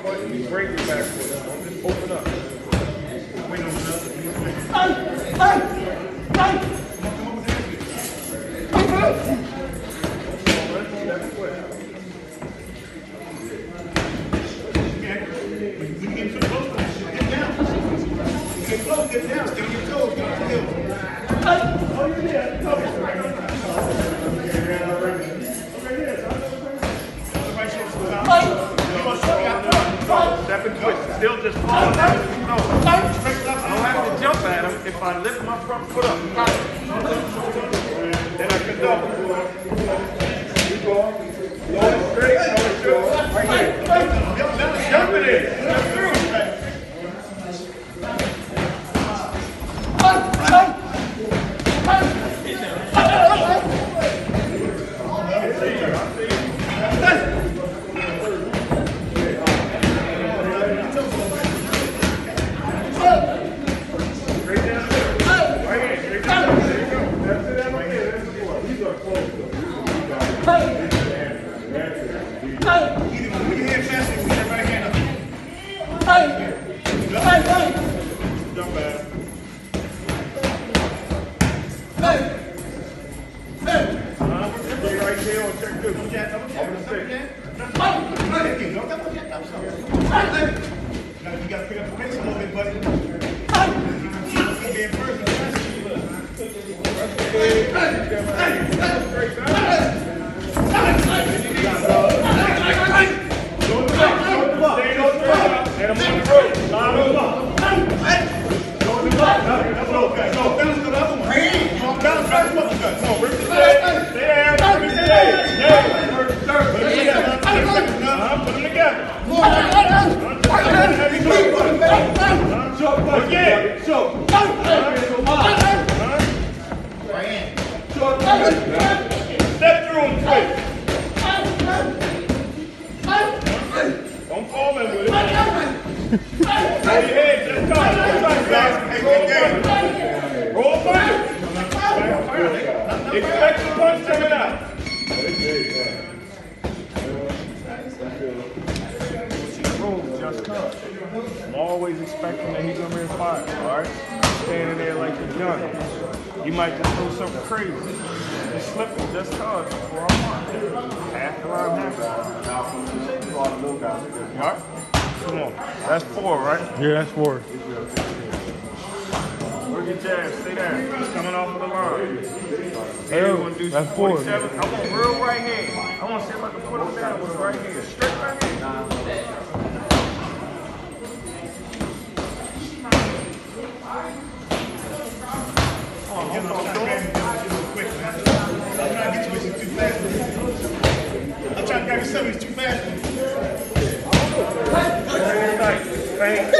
break your back foot. Don't just open up. On When you get too get down. Stay on your toes. Get on your heels. Somebody I lift my front foot up. Then I can double. Low and straight, low and straight. Right here. Jump it in. Step through. Straight down. Right here. Straight down. There you go. That's it. That's it. That's the floor. These are close though. Either one. Put your Don't fall in with it. Hold your head to the top. That's right, guys. Roll back. Roll back. Expect the punch coming out. Rules I'm always expecting that he's gonna be fired, alright? Standing there like a gun. He might just do something crazy. Just slipping just cause before I'm on. Half around, half around. Alright? Come on. That's four, right? Yeah, that's four. Work your jab, stay there. He's coming off of the line. Hey, you want to do that's four. 47? I want real right hand. I want to see if I can put him down with a right hand. Straight right hand. Get him up, grab him, get him real quick, man. I'm trying to get you with you too fast. I'm trying to grab you something too fast. Very nice.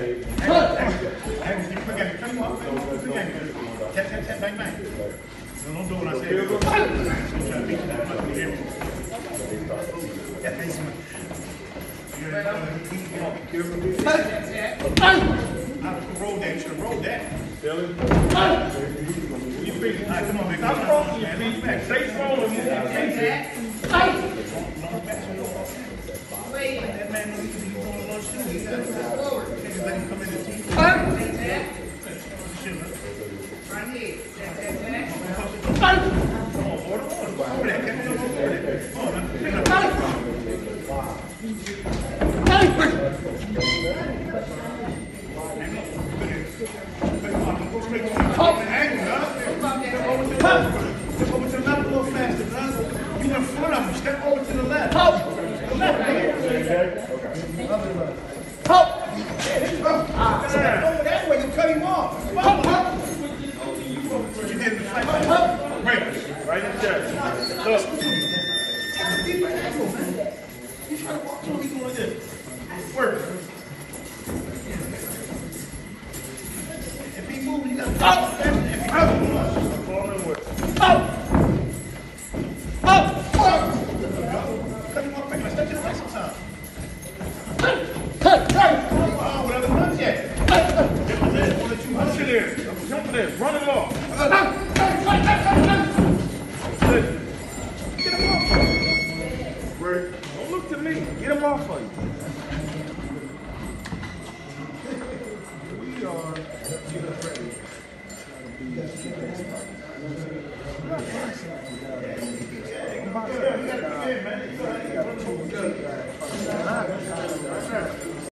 No, you me? That man. Stop rolling your feet. Stay rolling. Move your feet. That man, he can going to lunch too. He got to go. Come!